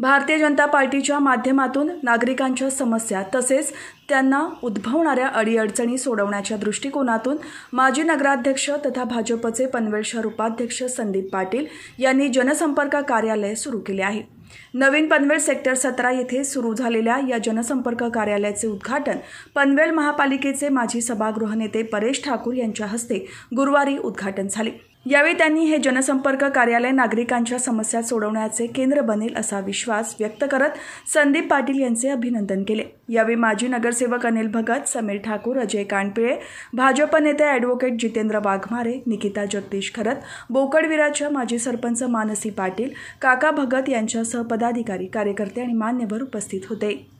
भारतीय जनता पार्टीच्या माध्यमातून नागरिकांच्या समस्या तसेच त्यांना उद्भवणाऱ्या अडीअडचणी सोडवण्याच्या दृष्टिकोनातून माजी नगराध्यक्ष तथा भाजपचे पनवेल शहर उपाध्यक्ष संदीप पाटील यांनी जनसंपर्क कार्यालय सुरू केले आहे. नवीन पनवेल सेक्टर सतरा येथे सुरू झालेल्या या जनसंपर्क कार्यालयाचे उद्घाटन पनवेल महापालिकेचे माजी सभागृह नेते परेश ठाकूर यांच्या हस्ते गुरुवारी उद्घाटन झाले. यावेळी त्यांनी हे जनसंपर्क कार्यालय नागरिकांच्या समस्या सोडवण्याचे केंद्र बनेल असा विश्वास व्यक्त करत संदीप पाटील यांचे अभिनंदन केले. यावेळी माजी नगरसेवक अनिल भगत समीर ठाकूर अजय कानपिळे भाजप नेते ॲडव्होकेट जितेंद्र वाघमारे निकिता जगदीश खरत बोकडविराच्या माजी सरपंच मानसी पाटील काका भगत यांच्यासह पदाधिकारी कार्यकर्ते आणि मान्यवर उपस्थित होते.